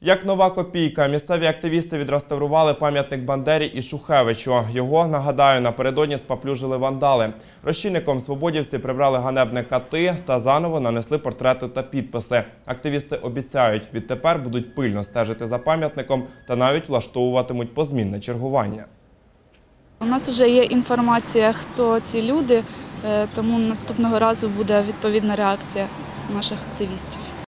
Як нова копійка, місцеві активісти відреставрували пам'ятник Бандері і Шухевичу. Його, нагадаю, напередодні спаплюжили вандали. Розчинником свободівці прибрали ганебне кати та заново нанесли портрети та підписи. Активісти обіцяють, відтепер будуть пильно стежити за пам'ятником та навіть влаштовуватимуть позмінне чергування. У нас вже є інформація, хто ці люди, е, тому наступного разу буде відповідна реакція наших активістів.